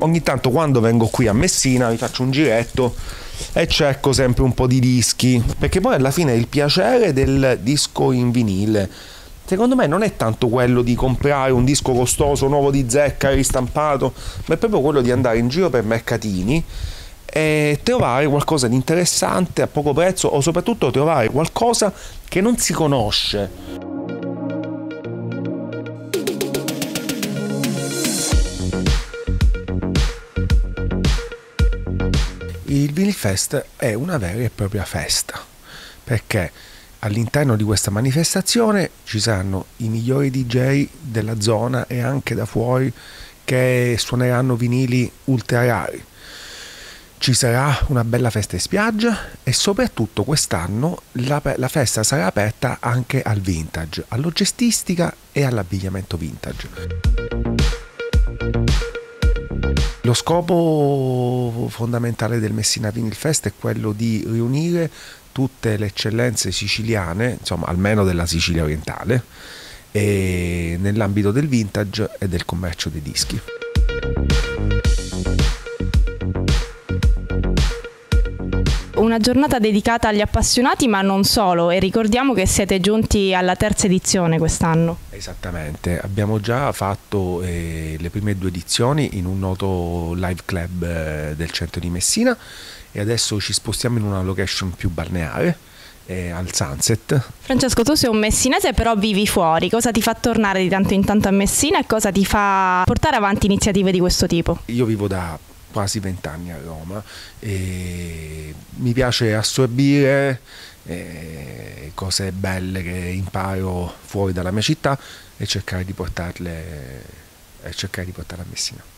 Ogni tanto quando vengo qui a Messina mi faccio un giretto e cerco sempre un po' di dischi, perché poi alla fine il piacere del disco in vinile secondo me non è tanto quello di comprare un disco costoso nuovo di zecca ristampato, ma è proprio quello di andare in giro per mercatini e trovare qualcosa di interessante a poco prezzo o soprattutto trovare qualcosa che non si conosce. Il Vinyl Fest è una vera e propria festa perché all'interno di questa manifestazione ci saranno i migliori DJ della zona e anche da fuori che suoneranno vinili ultra rari. Ci sarà una bella festa in spiaggia e soprattutto quest'anno la, la festa sarà aperta anche al vintage, all'oggestistica e all'abbigliamento vintage. Lo scopo fondamentale del Messina Vinyl Fest è quello di riunire tutte le eccellenze siciliane, insomma almeno della Sicilia orientale, nell'ambito del vintage e del commercio dei dischi. Una giornata dedicata agli appassionati, ma non solo. E ricordiamo che siete giunti alla terza edizione quest'anno. Esattamente, abbiamo già fatto eh, le prime due edizioni in un noto live club eh, del centro di Messina e adesso ci spostiamo in una location più balneare. Eh, al sunset. Francesco, tu sei un messinese però vivi fuori, cosa ti fa tornare di tanto in tanto a Messina e cosa ti fa portare avanti iniziative di questo tipo? Io vivo da quasi vent'anni a Roma e mi piace assorbire eh, cose belle che imparo fuori dalla mia città e cercare di portarle e cercare di portarle a Messina.